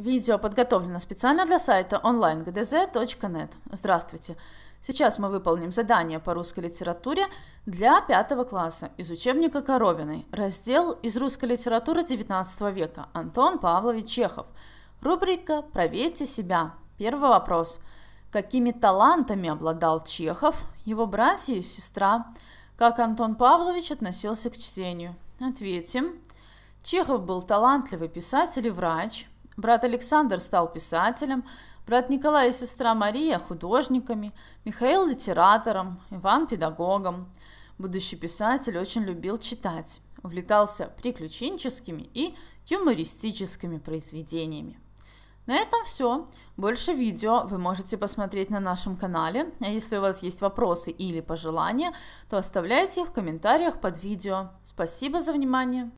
Видео подготовлено специально для сайта onlinegdz.net. Здравствуйте! Сейчас мы выполним задание по русской литературе для пятого класса из учебника Коровиной. Раздел из русской литературы XIX века. Антон Павлович Чехов. Рубрика «Проверьте себя». Первый вопрос. Какими талантами обладал Чехов, его братья и сестра? Как Антон Павлович относился к чтению? Ответим. Чехов был талантливый писатель и врач. Брат Александр стал писателем, брат Николай и сестра Мария – художниками, Михаил – литератором, Иван – педагогом. Будущий писатель очень любил читать, увлекался приключенческими и юмористическими произведениями. На этом все. Больше видео вы можете посмотреть на нашем канале. А если у вас есть вопросы или пожелания, то оставляйте их в комментариях под видео. Спасибо за внимание.